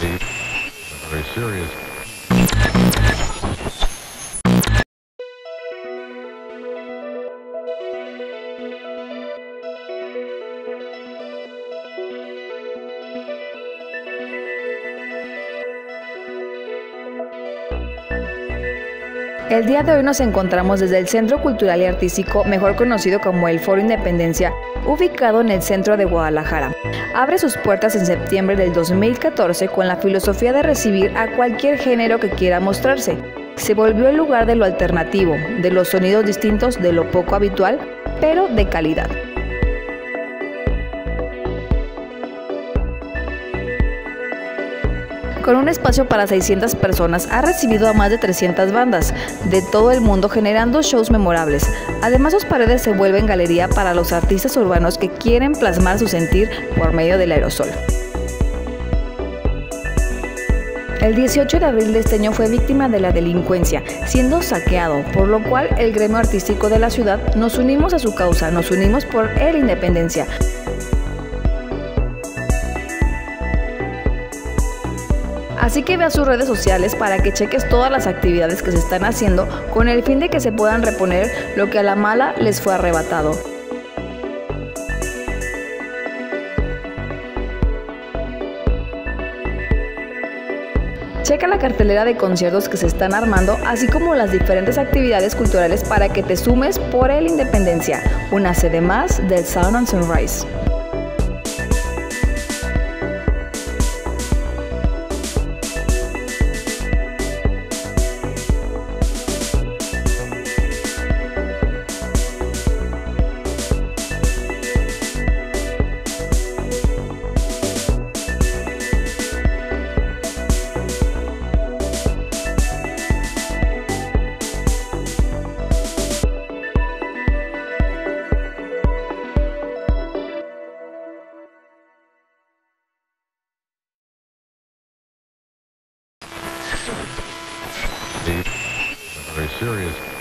deep, very serious. El día de hoy nos encontramos desde el Centro Cultural y Artístico, mejor conocido como el Foro Independencia, ubicado en el centro de Guadalajara. Abre sus puertas en septiembre del 2014 con la filosofía de recibir a cualquier género que quiera mostrarse. Se volvió el lugar de lo alternativo, de los sonidos distintos, de lo poco habitual, pero de calidad. Con un espacio para 600 personas, ha recibido a más de 300 bandas de todo el mundo generando shows memorables. Además, sus paredes se vuelven galería para los artistas urbanos que quieren plasmar su sentir por medio del aerosol. El 18 de abril de este año fue víctima de la delincuencia, siendo saqueado, por lo cual el gremio artístico de la ciudad nos unimos a su causa, nos unimos por el independencia. Así que ve a sus redes sociales para que cheques todas las actividades que se están haciendo con el fin de que se puedan reponer lo que a la mala les fue arrebatado. Checa la cartelera de conciertos que se están armando, así como las diferentes actividades culturales para que te sumes por el Independencia, una sede más del Sound and Sunrise. Serious.